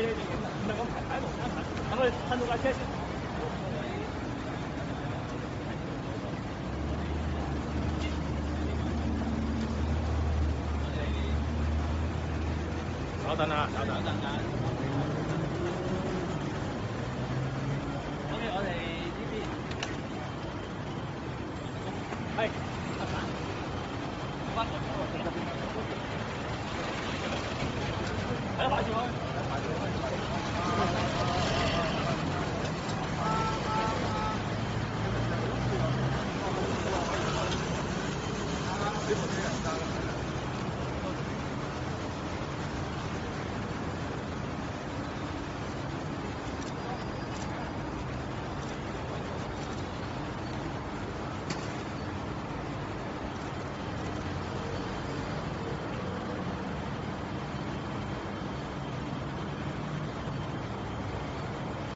那个快开动那等看着他先生稍等啊稍等等等 okok 还有哪几位